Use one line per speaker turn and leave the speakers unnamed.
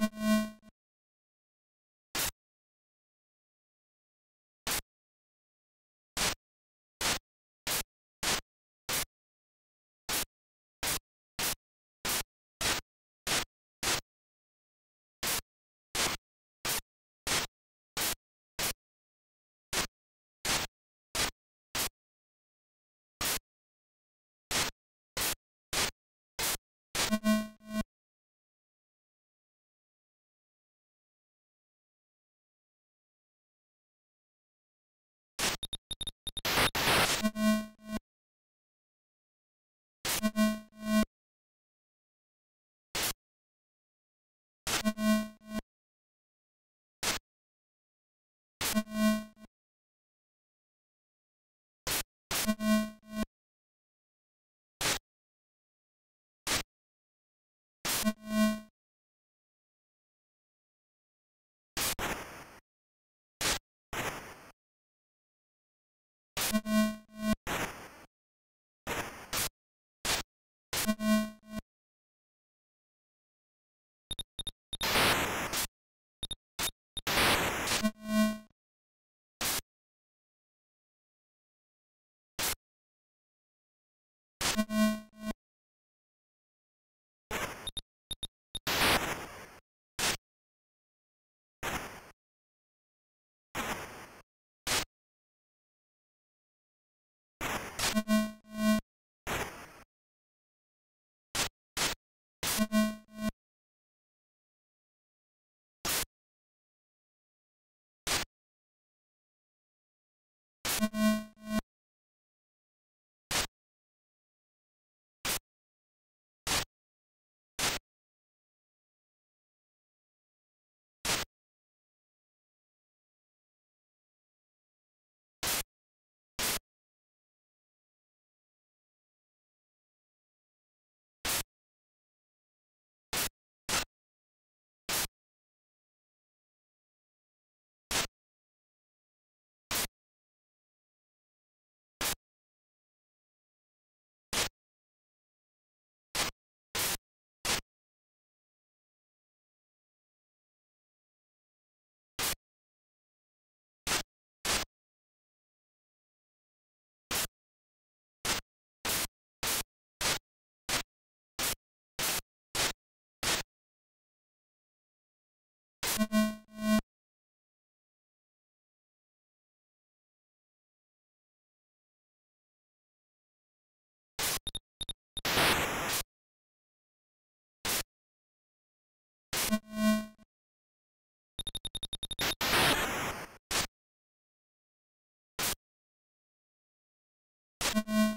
you Thank you. Thank you.